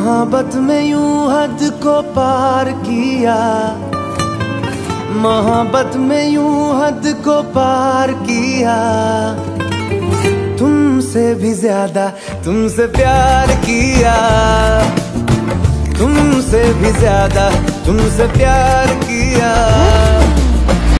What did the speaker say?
मोहब्बत में यूँ हद को पार किया। मोहब्बत में यूँ हद को पार किया। तुमसे भी ज़्यादा, तुमसे प्यार किया। तुमसे भी ज़्यादा, तुमसे प्यार किया।